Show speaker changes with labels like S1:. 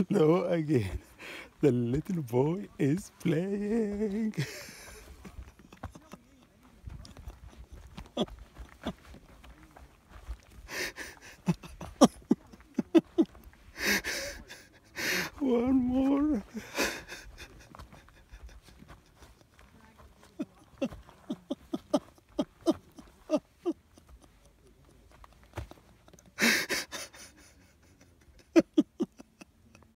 S1: no, again. The little boy is playing. One more.